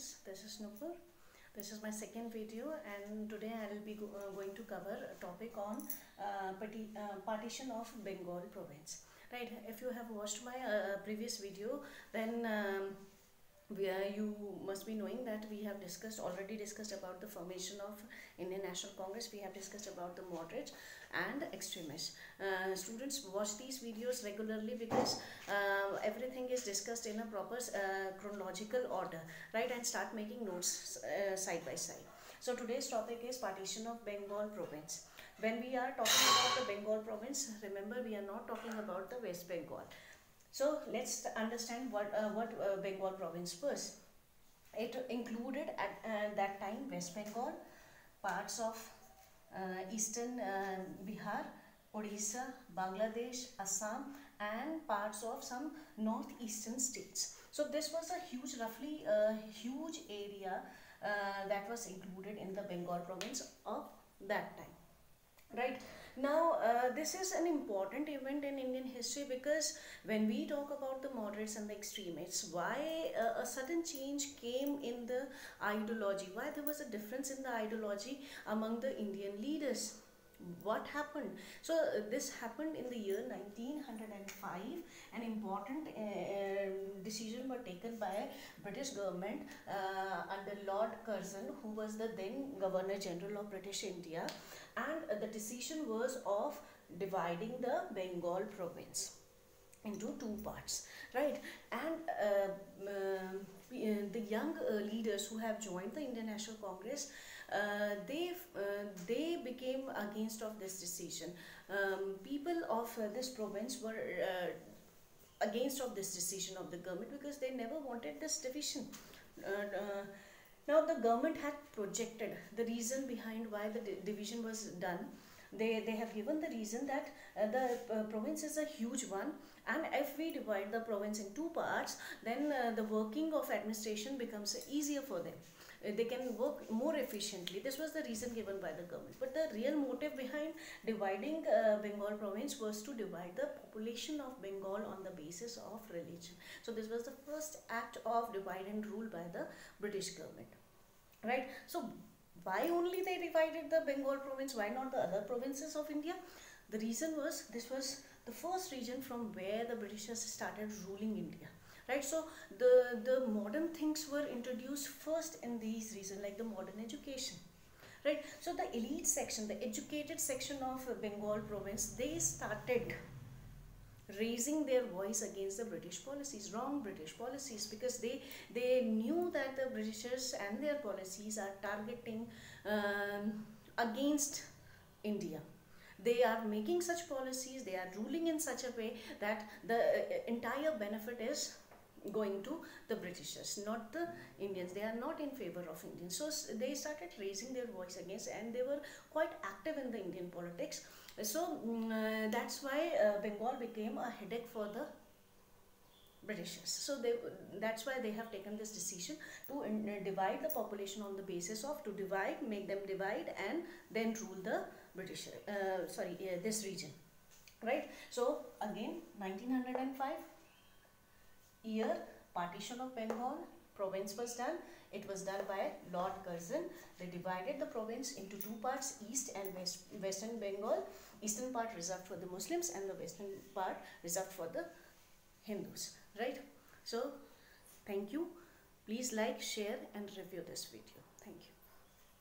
friends, this is Nupur. This is my second video and today I will be go uh, going to cover a topic on uh, parti uh, partition of Bengal province. Right, if you have watched my uh, previous video then um, we are, you must be knowing that we have discussed already discussed about the formation of Indian National Congress. We have discussed about the moderates and extremists. Uh, students watch these videos regularly because uh, everything is discussed in a proper uh, chronological order, right? And start making notes uh, side by side. So today's topic is partition of Bengal province. When we are talking about the Bengal province, remember we are not talking about the West Bengal. So let's understand what uh, what uh, Bengal province was. It included at uh, that time West Bengal, parts of uh, eastern uh, Bihar, Odisha, Bangladesh, Assam, and parts of some northeastern states. So this was a huge, roughly a huge area uh, that was included in the Bengal province of that time. Right. Now, uh, this is an important event in Indian history because when we talk about the moderates and the extremists, why uh, a sudden change came in the ideology, why there was a difference in the ideology among the Indian leaders what happened? So uh, this happened in the year 1905 an important uh, um, decision was taken by british government uh, under lord curzon who was the then governor general of british india. And uh, the decision was of dividing the bengal province into two parts right and uh, um, uh, the young leaders who have joined the indian national congress uh, they uh, they became against of this decision. Um, people of uh, this province were against of this decision of the government because they never wanted this division. now the government had projected the reason behind why the division was done they, they have given the reason that uh, the uh, province is a huge one and if we divide the province in two parts then uh, the working of administration becomes easier for them they can work more efficiently. This was the reason given by the government. But the real motive behind dividing uh, Bengal province was to divide the population of Bengal on the basis of religion. So this was the first act of divide and rule by the British government. Right. So why only they divided the Bengal province? Why not the other provinces of India? The reason was this was the first region from where the Britishers started ruling India right so the the modern things were introduced first in these regions like the modern education right so the elite section the educated section of bengal province they started raising their voice against the british policies wrong british policies because they they knew that the britishers and their policies are targeting um, against india. They are making such policies they are ruling in such a way that the uh, entire benefit is going to the Britishers, not the Indians. They are not in favor of Indians. So they started raising their voice against and they were quite active in the Indian politics. So um, uh, that's why uh, Bengal became a headache for the Britishers. So they, that's why they have taken this decision to uh, divide the population on the basis of to divide, make them divide and then rule the British, uh, sorry, uh, this region. Right. So again 1905 year partition of Bengal province was done. It was done by Lord Curzon. They divided the province into two parts, East and West, Western Bengal. Eastern part reserved for the Muslims and the Western part reserved for the Hindus. Right? So, thank you. Please like, share and review this video. Thank you.